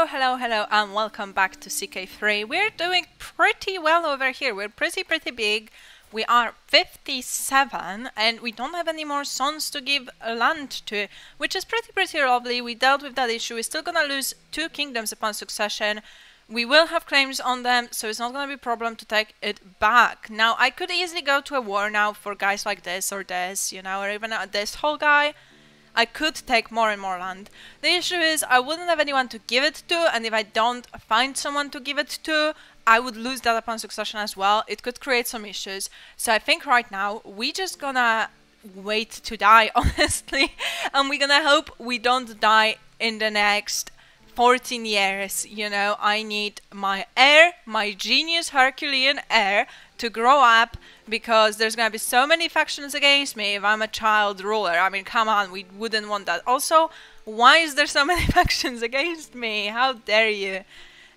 Hello, hello, hello, and welcome back to CK3. We're doing pretty well over here. We're pretty, pretty big. We are 57, and we don't have any more sons to give land to, which is pretty, pretty lovely. We dealt with that issue. We're still gonna lose two kingdoms upon succession. We will have claims on them, so it's not gonna be a problem to take it back. Now, I could easily go to a war now for guys like this or this, you know, or even uh, this whole guy. I could take more and more land. The issue is I wouldn't have anyone to give it to, and if I don't find someone to give it to, I would lose that upon succession as well. It could create some issues. So I think right now we just gonna wait to die, honestly, and we're gonna hope we don't die in the next 14 years. You know, I need my heir, my genius Herculean heir, to grow up because there's gonna be so many factions against me if I'm a child ruler. I mean, come on, we wouldn't want that. Also, why is there so many factions against me? How dare you?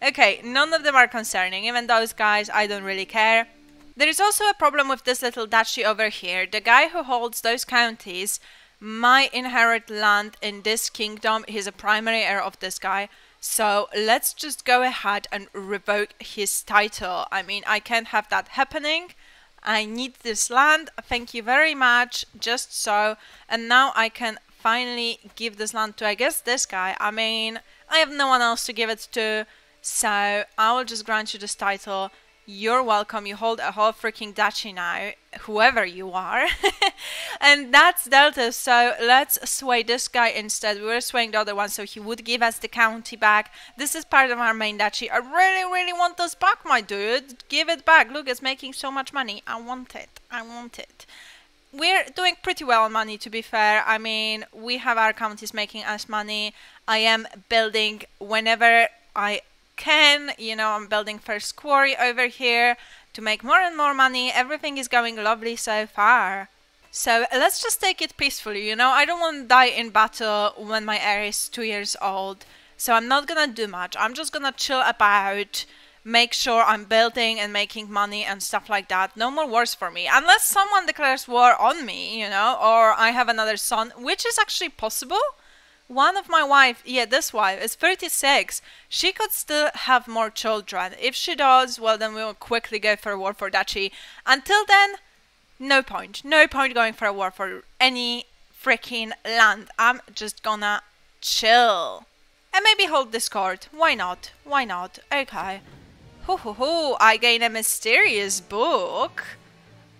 Okay, none of them are concerning. Even those guys, I don't really care. There is also a problem with this little duchy over here. The guy who holds those counties might inherit land in this kingdom. He's a primary heir of this guy. So let's just go ahead and revoke his title. I mean, I can't have that happening. I need this land. Thank you very much. Just so. And now I can finally give this land to, I guess, this guy. I mean, I have no one else to give it to. So I will just grant you this title. You're welcome. You hold a whole freaking duchy now, whoever you are. and that's Delta. So let's sway this guy instead. We were swaying the other one, so he would give us the county back. This is part of our main duchy. I really, really want this back, my dude. Give it back. Look, it's making so much money. I want it. I want it. We're doing pretty well on money, to be fair. I mean, we have our counties making us money. I am building whenever I can. You know, I'm building first quarry over here to make more and more money. Everything is going lovely so far. So let's just take it peacefully, you know. I don't want to die in battle when my heir is two years old. So I'm not gonna do much. I'm just gonna chill about, make sure I'm building and making money and stuff like that. No more wars for me. Unless someone declares war on me, you know, or I have another son, which is actually possible one of my wife, yeah, this wife is 36. She could still have more children. If she does, well, then we will quickly go for a war for duchy. Until then, no point. No point going for a war for any freaking land. I'm just gonna chill. And maybe hold this card. Why not? Why not? Okay. Hoo hoo hoo, I gain a mysterious book.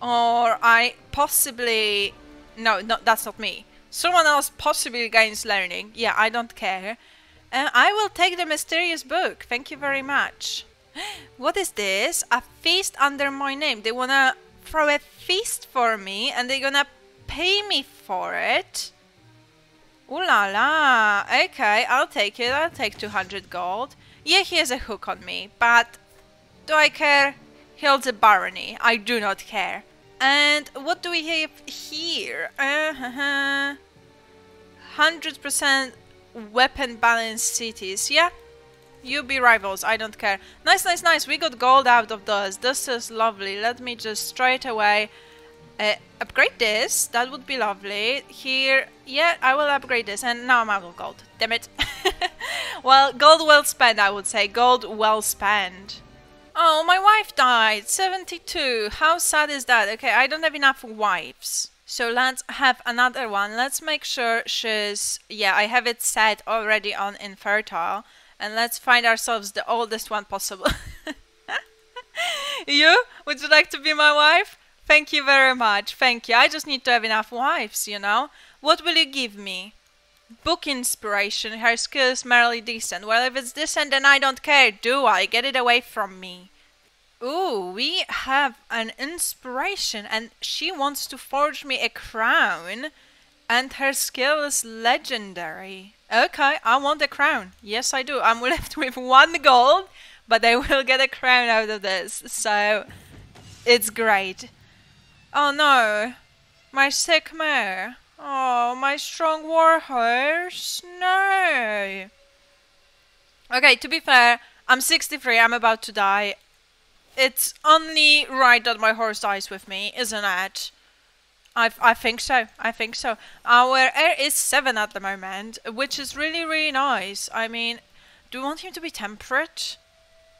Or I possibly... No, no, that's not me. Someone else possibly gains learning. Yeah, I don't care. Uh, I will take the mysterious book. Thank you very much. What is this? A feast under my name. They wanna throw a feast for me and they're gonna pay me for it. Ooh la la. Okay, I'll take it. I'll take 200 gold. Yeah, he has a hook on me, but do I care? He holds a barony. I do not care. And what do we have here? Uh -huh. 100% weapon balanced cities. Yeah, you be rivals, I don't care. Nice, nice, nice. We got gold out of those. This is lovely. Let me just straight away uh, upgrade this. That would be lovely. Here, yeah, I will upgrade this. And now I'm out of gold. Damn it. well, gold well spent, I would say. Gold well spent. Oh, my wife died. 72. How sad is that? Okay, I don't have enough wives. So let's have another one. Let's make sure she's... Yeah, I have it set already on infertile. And let's find ourselves the oldest one possible. you? Would you like to be my wife? Thank you very much. Thank you. I just need to have enough wives, you know? What will you give me? Book inspiration. Her skill is merely decent. Well, if it's decent, then I don't care, do I? Get it away from me. Ooh, we have an inspiration and she wants to forge me a crown and her skill is legendary. Okay, I want a crown. Yes, I do. I'm left with one gold, but I will get a crown out of this. So, it's great. Oh no, my sick mare. Oh, my strong warhorse. No. Okay, to be fair, I'm 63, I'm about to die. It's only right that my horse dies with me, isn't it? I, I think so. I think so. Our heir is 7 at the moment, which is really, really nice. I mean, Do we want him to be temperate?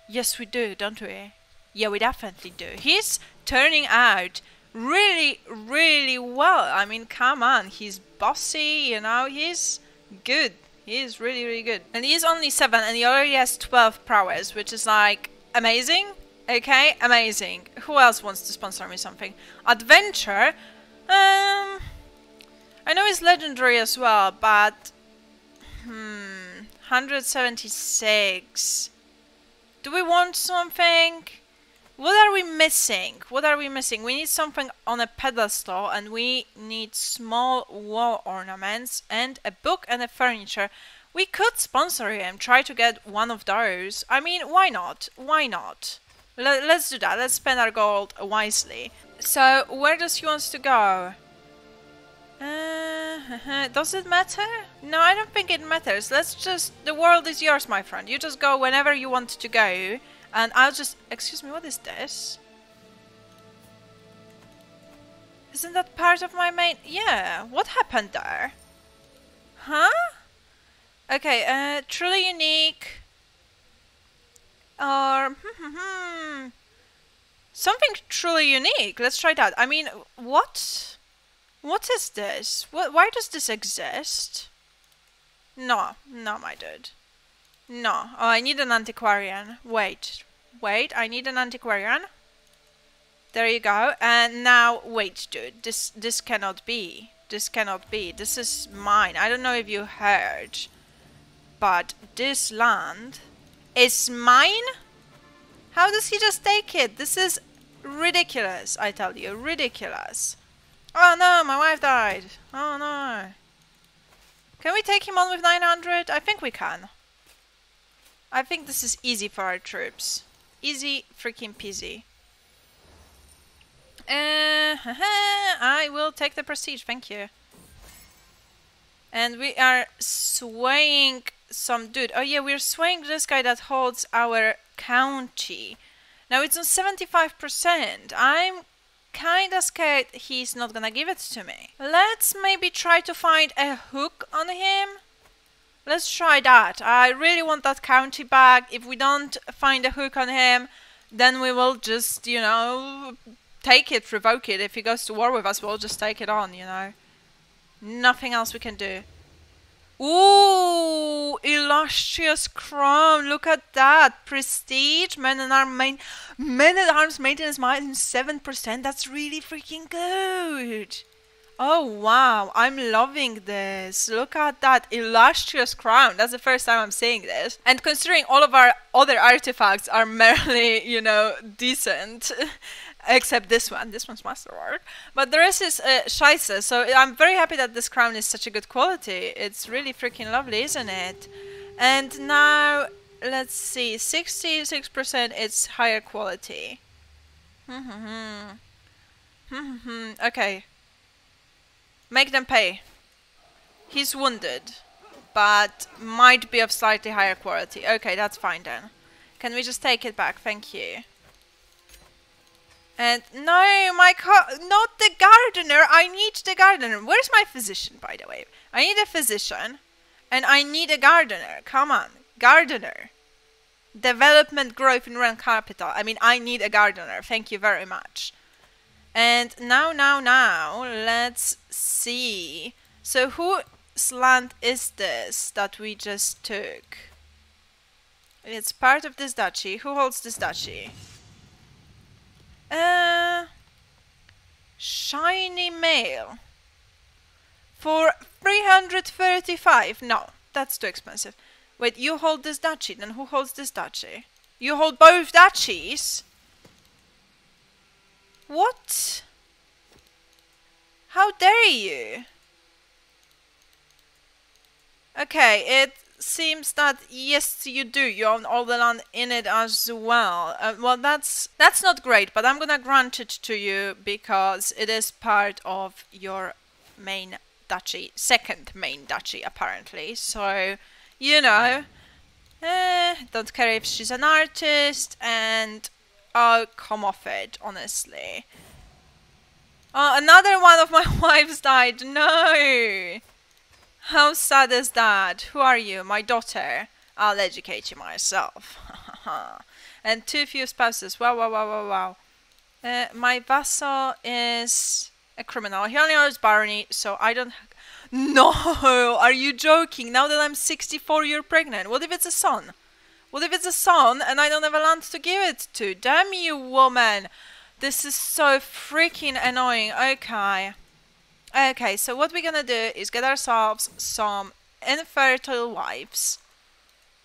Yes, we do, don't we? Yeah, we definitely do. He's turning out really, really well. I mean, come on, he's bossy, you know, he's good. He's really, really good. And he's only 7 and he already has 12 prowess, which is like amazing. Okay, amazing. Who else wants to sponsor me something? Adventure? Um, I know it's legendary as well, but... Hmm, 176. Do we want something? What are we missing? What are we missing? We need something on a pedestal and we need small wall ornaments and a book and a furniture. We could sponsor him, try to get one of those. I mean, why not? Why not? Let, us do that. Let's spend our gold wisely. So, where does he wants to go? Uh, does it matter? No, I don't think it matters. Let's just... The world is yours, my friend. You just go whenever you want to go. And I'll just... Excuse me, what is this? Isn't that part of my main... Yeah, what happened there? Huh? Okay, uh, truly unique. Or... Hmm, hmm, hmm. Something truly unique. Let's try that. I mean, what? What is this? What, why does this exist? No, no, my dude. No. Oh, I need an antiquarian. Wait. Wait, I need an antiquarian. There you go. And now, wait, dude. This, this cannot be. This cannot be. This is mine. I don't know if you heard. But this land is mine? How does he just take it? This is ridiculous, I tell you. Ridiculous. Oh no, my wife died. Oh no. Can we take him on with 900? I think we can. I think this is easy for our troops. Easy freaking peasy. Uh, I will take the prestige, thank you. And we are swaying some dude. Oh yeah, we're swaying this guy that holds our county. Now it's on 75%. I'm kinda scared he's not gonna give it to me. Let's maybe try to find a hook on him. Let's try that. I really want that county back. If we don't find a hook on him, then we will just, you know, take it, revoke it. If he goes to war with us, we'll just take it on, you know. Nothing else we can do. Ooh, illustrious crown. Look at that. Prestige, men at arms main men at arms maintenance minus seven percent. That's really freaking good. Oh wow, I'm loving this. Look at that illustrious crown. That's the first time I'm seeing this. And considering all of our other artifacts are merely, you know, decent, except this one. This one's masterwork. But the rest is uh, scheisse. So I'm very happy that this crown is such a good quality. It's really freaking lovely, isn't it? And now, let's see, 66% it's higher quality. okay. Make them pay. He's wounded, but might be of slightly higher quality. Okay, that's fine then. Can we just take it back? Thank you. And no, my car, not the gardener. I need the gardener. Where's my physician, by the way? I need a physician, and I need a gardener. Come on, gardener. Development growth in rent capital. I mean, I need a gardener. Thank you very much. And now, now, now, let's see. So whose land is this that we just took? It's part of this duchy. Who holds this duchy? Uh, shiny mail. For 335. No, that's too expensive. Wait, you hold this duchy, then who holds this duchy? You hold both duchies? What? How dare you? Okay, it seems that yes, you do. You own all the land in it as well. Uh, well, that's that's not great, but I'm gonna grant it to you because it is part of your main duchy, second main duchy apparently. So, you know, eh, don't care if she's an artist, and I'll come off it honestly. Oh, another one of my wives died. No. How sad is that? Who are you? My daughter. I'll educate you myself. and two few spouses. Wow, wow, wow, wow, wow. Uh, my vassal is a criminal. He only owns barony, so I don't... No! Are you joking? Now that I'm 64, you're pregnant. What if it's a son? What if it's a son and I don't have a land to give it to? Damn you, woman! This is so freaking annoying. Okay. Okay, so what we're gonna do is get ourselves some infertile wives.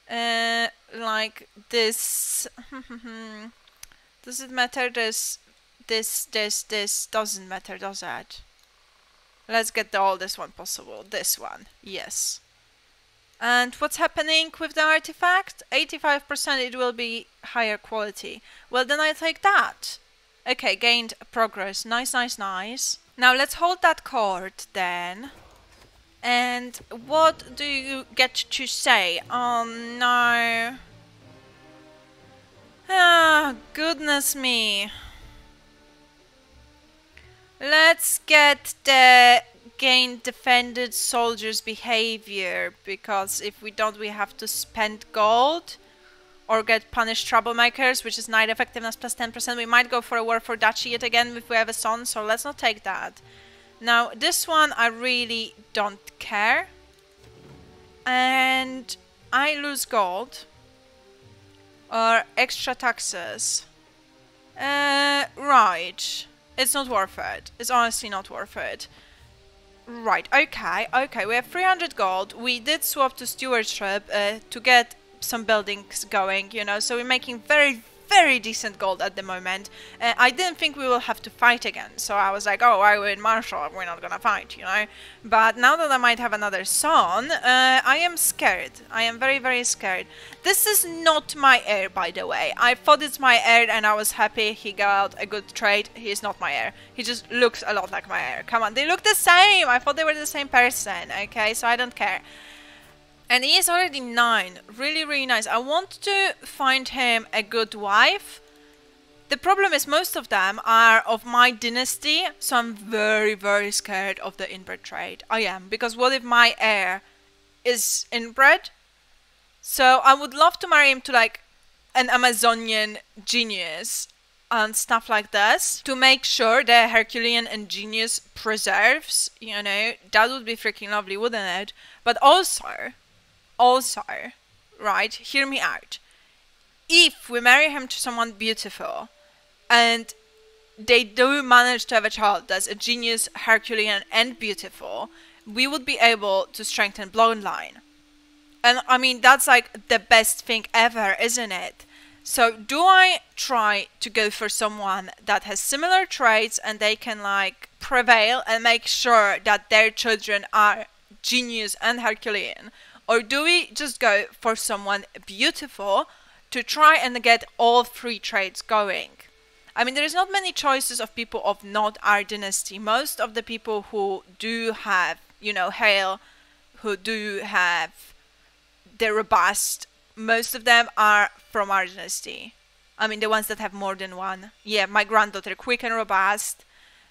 Uh, like this. does it matter? This, this, this, this doesn't matter, does it? Let's get the oldest one possible. This one. Yes. And what's happening with the artifact? 85% it will be higher quality. Well, then I take that. Okay, gained progress. Nice, nice, nice. Now let's hold that card then. And what do you get to say? Oh no. Ah, goodness me. Let's get the gain defended soldiers behavior because if we don't we have to spend gold or get punished troublemakers which is knight effectiveness plus 10% we might go for a war for duchy yet again if we have a son so let's not take that. Now this one I really don't care. And I lose gold or extra taxes. Uh, right. It's not worth it. It's honestly not worth it. Right, okay, okay, we have 300 gold. We did swap to stewardship uh, to get some buildings going, you know, so we're making very, very decent gold at the moment. Uh, I didn't think we will have to fight again, so I was like, oh, I win Marshall, we're not gonna fight, you know. But now that I might have another son, uh, I am scared. I am very, very scared. This is not my heir, by the way. I thought it's my heir and I was happy he got a good trade. He is not my heir. He just looks a lot like my heir. Come on, they look the same! I thought they were the same person, okay? So I don't care. And he is already 9. Really, really nice. I want to find him a good wife. The problem is most of them are of my dynasty, so I'm very, very scared of the inbred trade. I am, because what if my heir is inbred? So I would love to marry him to like an Amazonian genius and stuff like this to make sure the Herculean and genius preserves, you know, that would be freaking lovely, wouldn't it? But also, also, right, hear me out. If we marry him to someone beautiful and they do manage to have a child that's a genius, Herculean, and beautiful, we would be able to strengthen bloodline. And I mean, that's like the best thing ever, isn't it? So, do I try to go for someone that has similar traits and they can like prevail and make sure that their children are genius and Herculean? Or do we just go for someone beautiful to try and get all three traits going? I mean, there is not many choices of people of not our dynasty. Most of the people who do have, you know, hail, who do have the robust, most of them are from our dynasty. I mean, the ones that have more than one. Yeah, my granddaughter, quick and robust.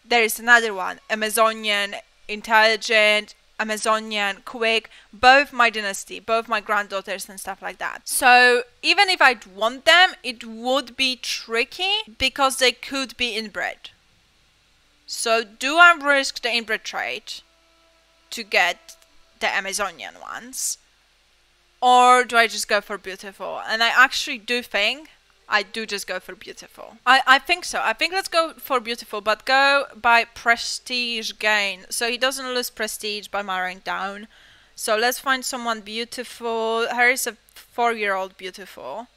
There is another one, Amazonian, intelligent, Amazonian, quick, both my dynasty, both my granddaughters and stuff like that. So even if I'd want them, it would be tricky because they could be inbred. So do I risk the inbred trait to get the Amazonian ones? Or do I just go for beautiful? And I actually do think I do just go for beautiful. I, I think so. I think let's go for beautiful, but go by prestige gain. So he doesn't lose prestige by marrying down. So let's find someone beautiful. Here is a four-year-old beautiful.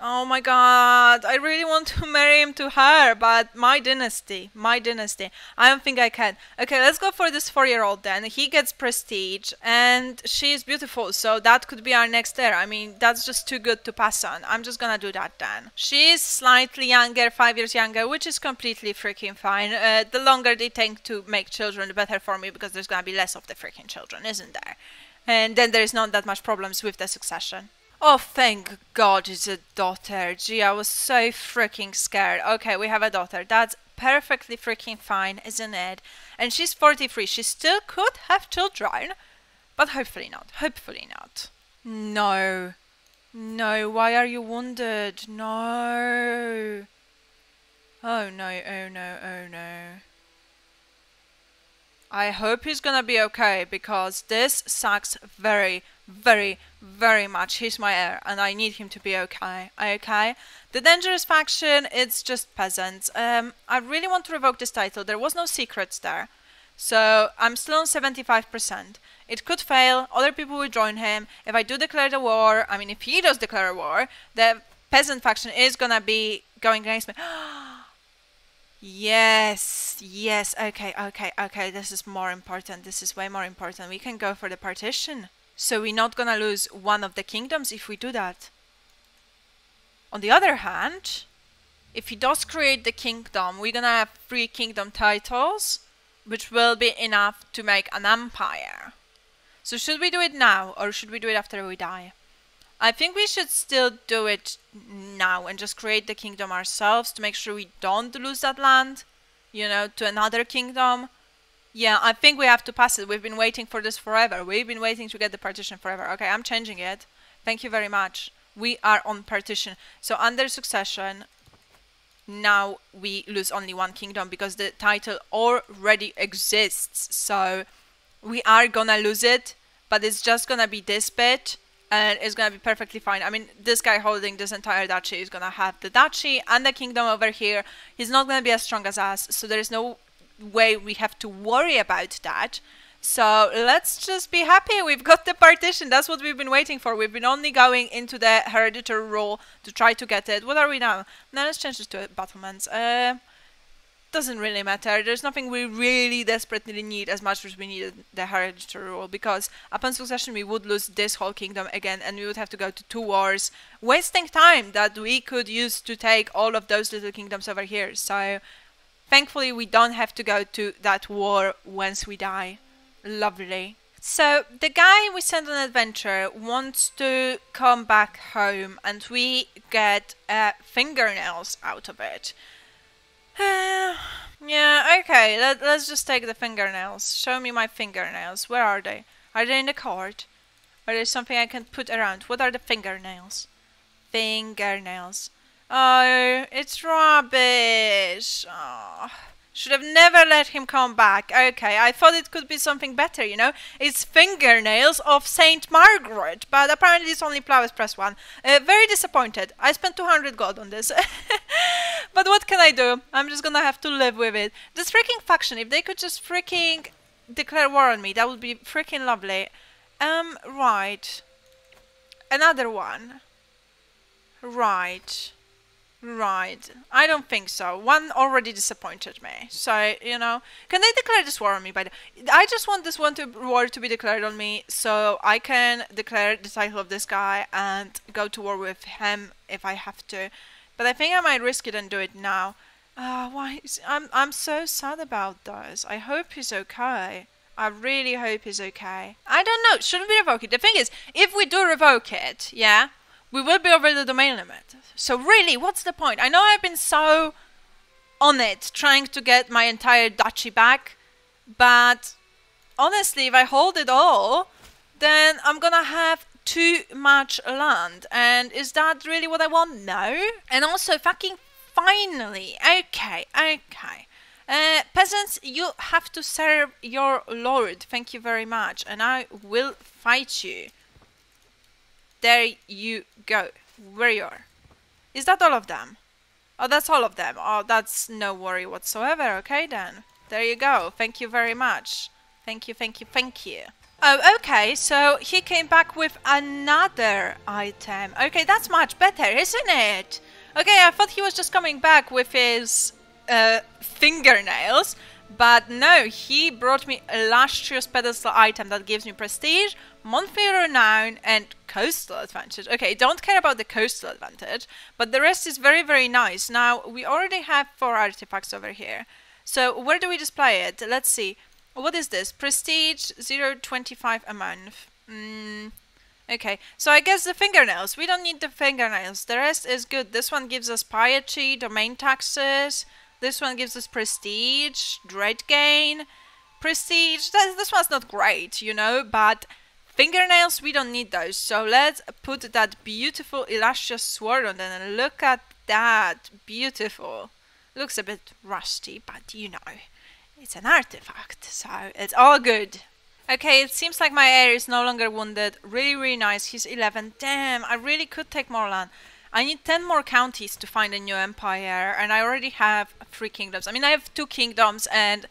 Oh my god, I really want to marry him to her, but my dynasty, my dynasty. I don't think I can. Okay, let's go for this four-year-old then. He gets prestige, and she's beautiful, so that could be our next heir. I mean, that's just too good to pass on. I'm just gonna do that then. She's slightly younger, five years younger, which is completely freaking fine. Uh, the longer they take to make children, the better for me, because there's gonna be less of the freaking children, isn't there? And then there's not that much problems with the succession. Oh, thank God it's a daughter. Gee, I was so freaking scared. Okay, we have a daughter. That's perfectly freaking fine, isn't it? And she's 43. She still could have children, but hopefully not. Hopefully not. No. No, why are you wounded? No. Oh no, oh no, oh no. I hope he's gonna be okay because this sucks very, very, very much. He's my heir and I need him to be okay. Okay? The dangerous faction, it's just peasants. Um, I really want to revoke this title. There was no secrets there. So I'm still on 75%. It could fail, other people will join him. If I do declare the war, I mean if he does declare a war, the peasant faction is gonna be going against me. Yes, yes, okay, okay, okay, this is more important, this is way more important. We can go for the partition. So we're not gonna lose one of the kingdoms if we do that. On the other hand, if he does create the kingdom, we're gonna have three kingdom titles, which will be enough to make an empire. So should we do it now, or should we do it after we die? I think we should still do it now and just create the kingdom ourselves to make sure we don't lose that land, you know, to another kingdom. Yeah, I think we have to pass it. We've been waiting for this forever. We've been waiting to get the partition forever. Okay, I'm changing it. Thank you very much. We are on partition. So under succession, now we lose only one kingdom because the title already exists. So we are gonna lose it, but it's just gonna be this bit and it's gonna be perfectly fine. I mean, this guy holding this entire duchy is gonna have the duchy and the kingdom over here. He's not gonna be as strong as us, so there is no way we have to worry about that. So let's just be happy we've got the partition. That's what we've been waiting for. We've been only going into the hereditary role to try to get it. What are we now? Now let's change this to battlements. Uh, doesn't really matter. There's nothing we really desperately need as much as we needed the hereditary rule because upon succession we would lose this whole kingdom again and we would have to go to two wars, wasting time that we could use to take all of those little kingdoms over here. So thankfully we don't have to go to that war once we die. Lovely. So the guy we sent on adventure wants to come back home and we get uh, fingernails out of it. yeah, okay, Let, let's just take the fingernails. Show me my fingernails. Where are they? Are they in the cart? Are there something I can put around? What are the fingernails? Fingernails. Oh, it's rubbish. Oh. Should have never let him come back. Okay, I thought it could be something better, you know? It's fingernails of Saint Margaret, but apparently it's only Plow Press one. Uh, very disappointed. I spent 200 gold on this. but what can I do? I'm just gonna have to live with it. This freaking faction, if they could just freaking declare war on me, that would be freaking lovely. Um, right. Another one. Right. Right. I don't think so. One already disappointed me. So, you know, can they declare this war on me by the I just want this one to war to be declared on me so I can declare the title of this guy and go to war with him if I have to. But I think I might risk it and do it now. Uh, why? I'm I'm so sad about this. I hope he's okay. I really hope he's okay. I don't know. Shouldn't we revoke it? The thing is, if we do revoke it, yeah, we will be over the domain limit. So really, what's the point? I know I've been so on it, trying to get my entire duchy back, but honestly, if I hold it all, then I'm gonna have too much land. And is that really what I want? No. And also, fucking finally, okay, okay. Uh, peasants, you have to serve your lord. Thank you very much. And I will fight you. There you go. Where you are. Is that all of them? Oh, that's all of them. Oh, that's no worry whatsoever. Okay, then. There you go. Thank you very much. Thank you, thank you, thank you. Oh, okay, so he came back with another item. Okay, that's much better, isn't it? Okay, I thought he was just coming back with his uh, fingernails, but no, he brought me a lustrous pedestal item that gives me prestige, monthly renown, and coastal advantage. Okay, don't care about the coastal advantage, but the rest is very, very nice. Now, we already have four artifacts over here. So, where do we display it? Let's see. What is this? Prestige 0.25 a month. Mm, okay, so I guess the fingernails. We don't need the fingernails. The rest is good. This one gives us piety, domain taxes, this one gives us prestige, dread gain, prestige. This, this one's not great, you know, but Fingernails, we don't need those. So let's put that beautiful illustrious sword on and look at that. Beautiful. Looks a bit rusty, but you know, it's an artifact, so it's all good. Okay, it seems like my heir is no longer wounded. Really, really nice. He's 11. Damn, I really could take more land. I need 10 more counties to find a new empire, and I already have three kingdoms. I mean, I have two kingdoms and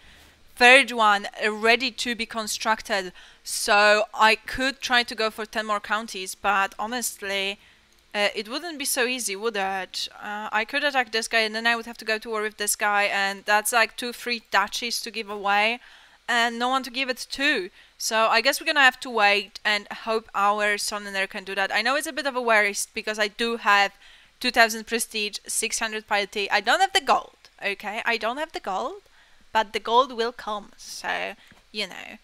third one ready to be constructed. So I could try to go for 10 more counties, but honestly, uh, it wouldn't be so easy, would it? Uh, I could attack this guy and then I would have to go to war with this guy and that's like two, three duchies to give away and no one to give it to. So I guess we're gonna have to wait and hope our son and heir can do that. I know it's a bit of a waste because I do have 2000 prestige, 600 piety. I don't have the gold, okay? I don't have the gold, but the gold will come. So, you know,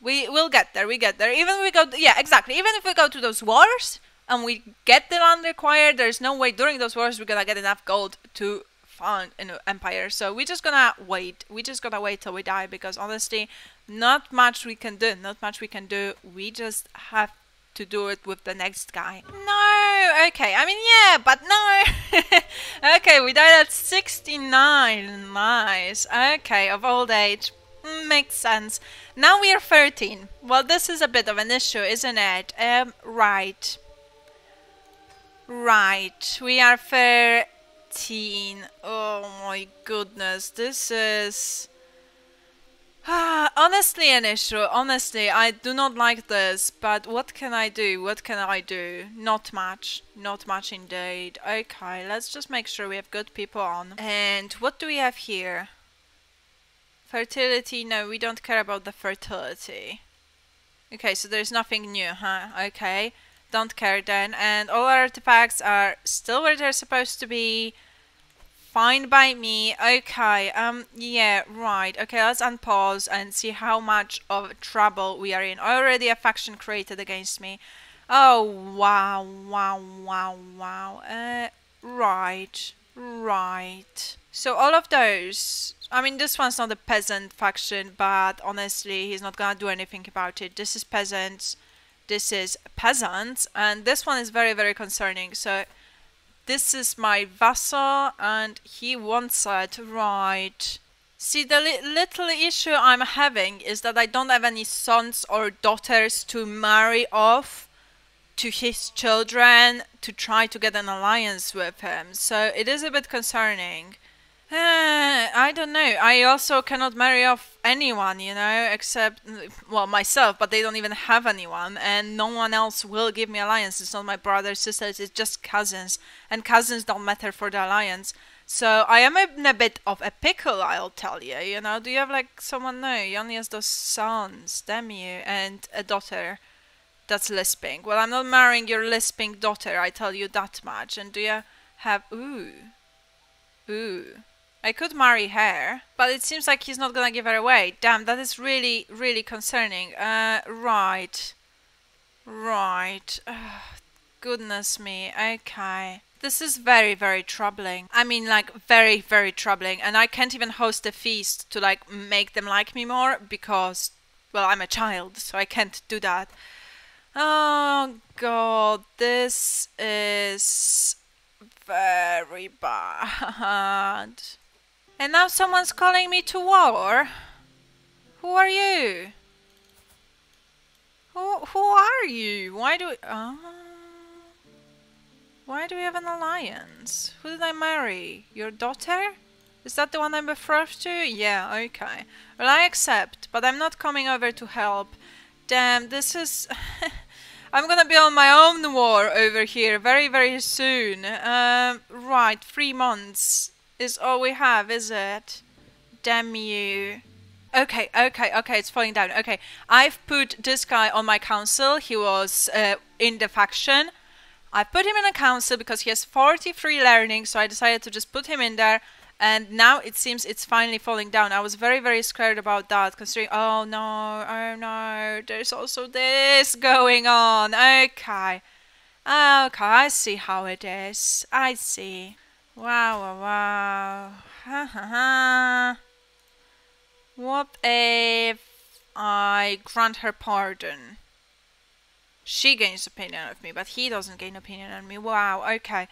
we will get there. We get there. Even we go, yeah, exactly. Even if we go to those wars and we get the land required, there's no way during those wars we're gonna get enough gold to found an empire. So we're just gonna wait. We just gotta wait till we die because honestly, not much we can do. Not much we can do. We just have to do it with the next guy. No, okay. I mean, yeah, but no. okay, we died at 69. Nice. Okay, of old age. Mm, makes sense. Now we are 13. Well, this is a bit of an issue, isn't it? Um, right. Right. We are 13. Oh my goodness, this is... Honestly an honestly, I do not like this, but what can I do, what can I do? Not much, not much indeed. Okay, let's just make sure we have good people on. And what do we have here? Fertility, no, we don't care about the fertility. Okay, so there's nothing new, huh? Okay, don't care then. And all our artifacts are still where they're supposed to be. Fine by me. Okay, um, yeah, right. Okay, let's unpause and see how much of trouble we are in. Already a faction created against me. Oh, wow, wow, wow, wow. Uh, right, right. So all of those, I mean, this one's not a peasant faction, but honestly, he's not gonna do anything about it. This is peasants, this is peasants, and this one is very, very concerning. So this is my vassal and he wants it right. See, the li little issue I'm having is that I don't have any sons or daughters to marry off to his children to try to get an alliance with him. So it is a bit concerning. Uh, I don't know. I also cannot marry off anyone, you know, except, well, myself, but they don't even have anyone, and no one else will give me alliance. It's not my brothers, sisters, it's just cousins, and cousins don't matter for the alliance. So I am in a bit of a pickle, I'll tell you, you know. Do you have, like, someone? No, he only has those sons, damn you, and a daughter that's lisping. Well, I'm not marrying your lisping daughter, I tell you that much. And do you have, ooh, ooh. I could marry her, but it seems like he's not gonna give her away. Damn, that is really, really concerning. Uh, right. Right. Goodness me. Okay. This is very, very troubling. I mean, like, very, very troubling. And I can't even host a feast to, like, make them like me more because, well, I'm a child, so I can't do that. Oh, God. This is very bad. And now someone's calling me to war? Who are you? Who, who are you? Why do we... Oh. Why do we have an alliance? Who did I marry? Your daughter? Is that the one I'm betrothed to? Yeah, okay. Well, I accept, but I'm not coming over to help. Damn, this is... I'm gonna be on my own war over here very, very soon. Um, right, three months is all we have, is it? Damn you. Okay, okay, okay, it's falling down. Okay, I've put this guy on my council. He was uh, in the faction. I put him in a council because he has 43 learning, so I decided to just put him in there. And now it seems it's finally falling down. I was very, very scared about that, considering, oh no, oh no, there's also this going on. Okay. Okay, I see how it is. I see. Wow, wow, wow. Ha ha ha. What if I grant her pardon? She gains opinion of me, but he doesn't gain opinion on me. Wow, okay.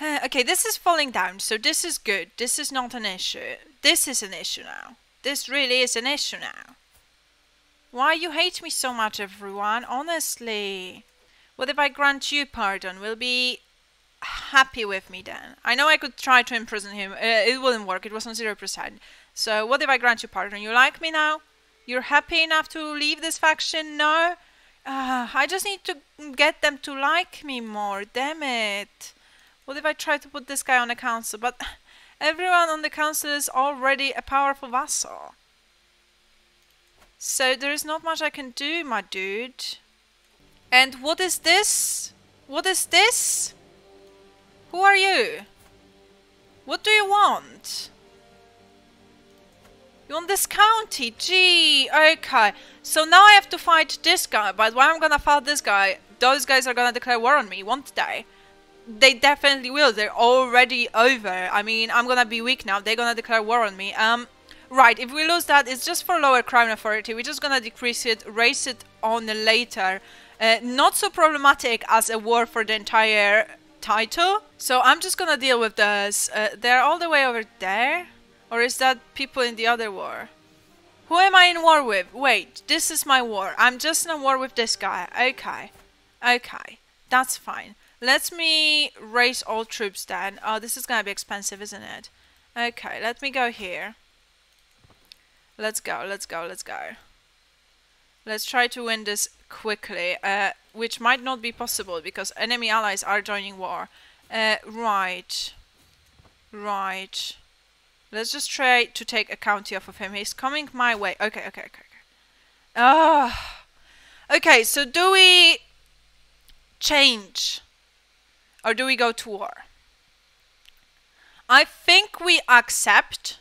okay, this is falling down, so this is good. This is not an issue. This is an issue now. This really is an issue now. Why you hate me so much, everyone? Honestly. What if I grant you pardon? Will be happy with me then. I know I could try to imprison him. Uh, it wouldn't work. It was on 0%. So what if I grant you pardon? You like me now? You're happy enough to leave this faction? No? Uh, I just need to get them to like me more. Damn it. What if I try to put this guy on the council? But everyone on the council is already a powerful vassal. So there is not much I can do, my dude. And what is this? What is this? Who are you? What do you want? You want this county? Gee, okay. So now I have to fight this guy, but when I'm gonna fight this guy, those guys are gonna declare war on me, won't they? They definitely will. They're already over. I mean, I'm gonna be weak now. They're gonna declare war on me. Um, right. If we lose that, it's just for lower crown authority. We're just gonna decrease it, raise it on later. Uh, not so problematic as a war for the entire title. So I'm just gonna deal with this. Uh, they're all the way over there. Or is that people in the other war? Who am I in war with? Wait, this is my war. I'm just in a war with this guy. Okay. Okay. That's fine. Let me raise all troops then. Oh, this is gonna be expensive, isn't it? Okay, let me go here. Let's go, let's go, let's go. Let's try to win this quickly, uh, which might not be possible because enemy allies are joining war. Uh, right. Right. Let's just try to take a county off of him. He's coming my way. Okay, okay, okay, okay. Ah. Okay, so do we change or do we go to war? I think we accept.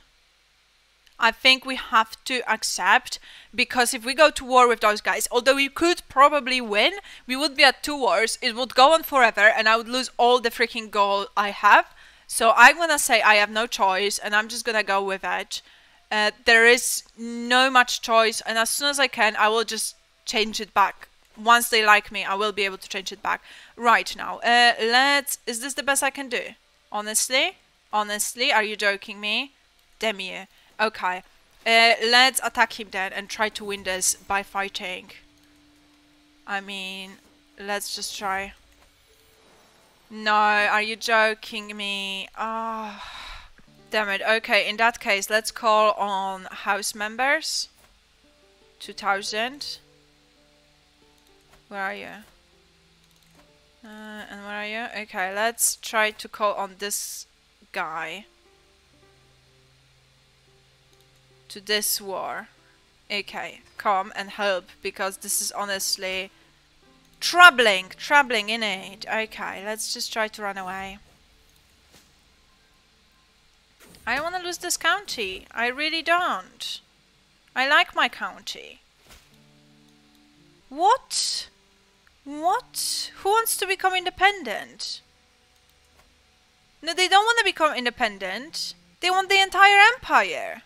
I think we have to accept because if we go to war with those guys, although we could probably win, we would be at two wars. It would go on forever and I would lose all the freaking gold I have. So I'm gonna say I have no choice and I'm just gonna go with it. Uh, there is no much choice and as soon as I can, I will just change it back once they like me, I will be able to change it back. Right now, uh, let's... Is this the best I can do? Honestly? Honestly? Are you joking me? Damn you. Okay. Uh, let's attack him then and try to win this by fighting. I mean, let's just try. No, are you joking me? Ah, oh, damn it. Okay, in that case, let's call on house members. 2000. Where are you? Uh, and where are you? Okay, let's try to call on this guy. To this war. Okay, come and help, because this is honestly troubling, troubling in it. Okay, let's just try to run away. I don't want to lose this county. I really don't. I like my county. What? What? Who wants to become independent? No, they don't want to become independent. They want the entire empire.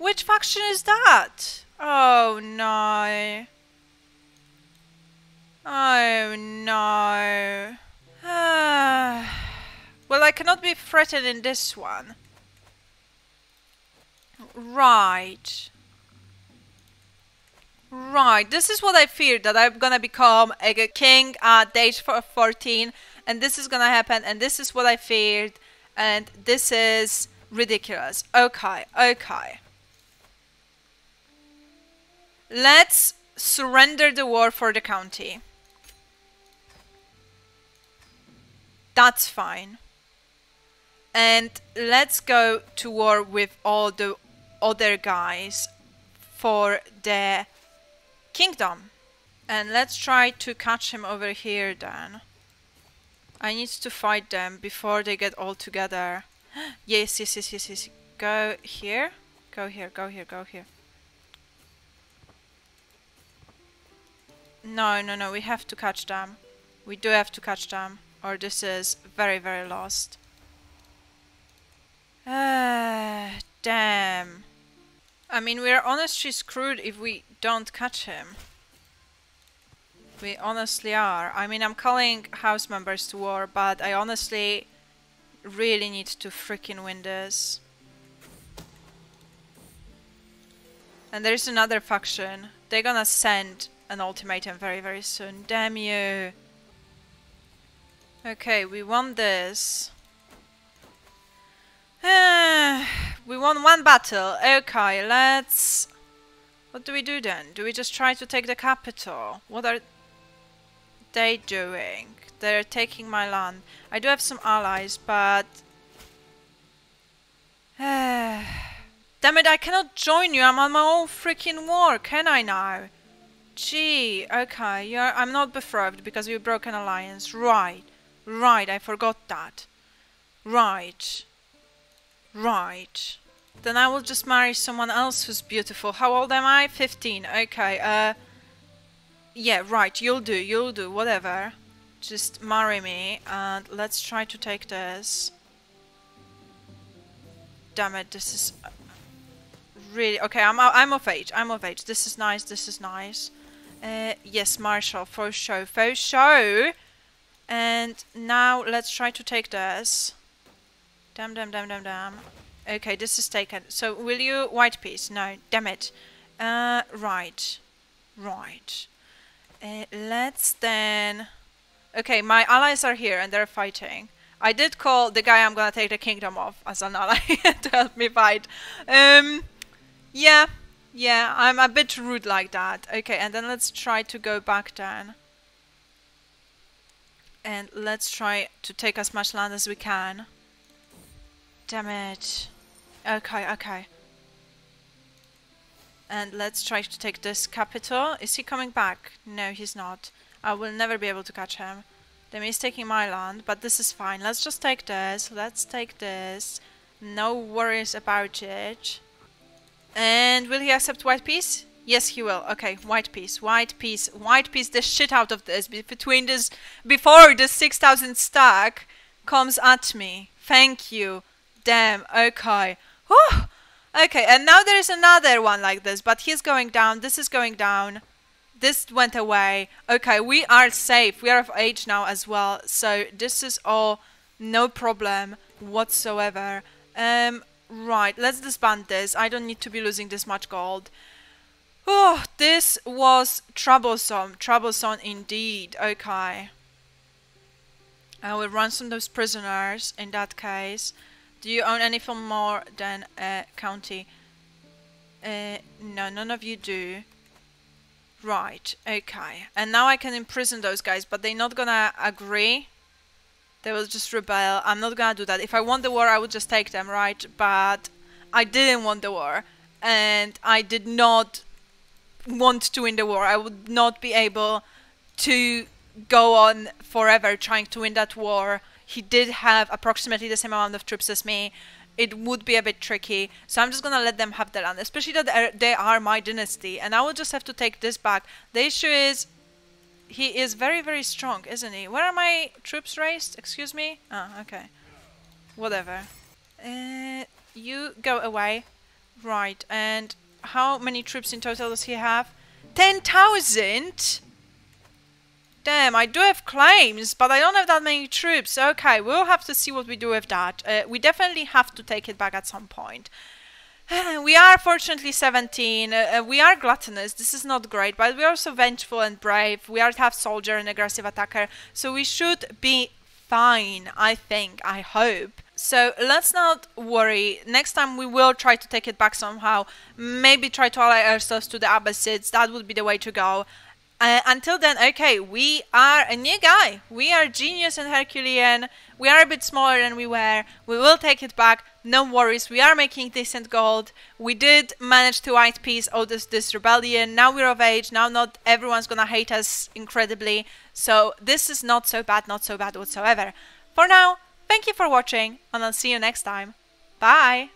Which faction is that? Oh no. Oh no. well, I cannot be threatened in this one. Right. Right, this is what I feared, that I'm gonna become a king at age 14 and this is gonna happen and this is what I feared and this is ridiculous. Okay, okay. Let's surrender the war for the county. That's fine. And let's go to war with all the other guys for the kingdom. And let's try to catch him over here then. I need to fight them before they get all together. yes, yes, yes, yes, yes. Go here. Go here, go here, go here. No, no, no, we have to catch them. We do have to catch them. Or this is very, very lost. Ah, damn. I mean, we're honestly screwed if we don't catch him. We honestly are. I mean, I'm calling house members to war, but I honestly really need to freaking win this. And there's another faction. They're gonna send an ultimatum very, very soon. Damn you. Okay, we won this. we won one battle. Okay, let's... What do we do then? Do we just try to take the capital? What are they doing? They're taking my land. I do have some allies, but... Damn it, I cannot join you. I'm on my own freaking war, can I now? Gee, okay, you're, I'm not betrothed because we broke an alliance. Right, right, I forgot that. Right, right. Then I will just marry someone else who's beautiful. How old am I? 15, okay, uh... Yeah, right, you'll do, you'll do, whatever. Just marry me, and let's try to take this. Damn it, this is really okay. I'm I'm of age. I'm of age. This is nice. This is nice. Uh, yes, Marshal for show, for show. And now let's try to take this. Damn, damn, damn, damn, damn. Okay, this is taken. So will you white peace? No, damn it. Uh, right, right. Uh, let's then. Okay, my allies are here and they're fighting. I did call the guy I'm gonna take the kingdom of as an ally to help me fight. Um, yeah, yeah, I'm a bit rude like that. Okay, and then let's try to go back then. And let's try to take as much land as we can. Damn it. Okay, okay. And let's try to take this capital. Is he coming back? No, he's not. I will never be able to catch him. Then he's taking my land, but this is fine. Let's just take this. Let's take this. No worries about it. And will he accept white peace? Yes, he will. Okay, white peace, white peace, white peace the shit out of this between this before the 6000 stack comes at me. Thank you. Damn. Okay. Whew. Okay, and now there is another one like this, but he's going down. This is going down. This went away. Okay, we are safe. We are of age now as well. So this is all no problem whatsoever. Um, Right, let's disband this. I don't need to be losing this much gold. Oh, this was troublesome. Troublesome indeed. Okay. I will ransom those prisoners in that case. Do you own anything more than a county? Uh, no, none of you do. Right, okay. And now I can imprison those guys, but they're not gonna agree. They will just rebel. I'm not gonna do that. If I won the war, I would just take them, right? But I didn't want the war. And I did not want to win the war. I would not be able to go on forever trying to win that war. He did have approximately the same amount of troops as me. It would be a bit tricky, so I'm just gonna let them have the land, especially that they are my dynasty, and I will just have to take this back. The issue is he is very, very strong, isn't he? Where are my troops raised? Excuse me? Ah, okay. Whatever. Uh, you go away. Right, and how many troops in total does he have? 10,000? Damn, I do have claims, but I don't have that many troops. Okay, we'll have to see what we do with that. Uh, we definitely have to take it back at some point. we are fortunately 17. Uh, uh, we are gluttonous. This is not great, but we're also vengeful and brave. We are tough soldier and aggressive attacker, so we should be fine, I think, I hope. So let's not worry. Next time we will try to take it back somehow. Maybe try to ally ourselves to the Abbasids. That would be the way to go. Uh, until then, okay, we are a new guy. We are genius and Herculean. We are a bit smaller than we were. We will take it back. No worries. We are making decent gold. We did manage to white peace all this, this rebellion. Now we're of age. Now not everyone's gonna hate us incredibly. So this is not so bad, not so bad whatsoever. For now, thank you for watching, and I'll see you next time. Bye!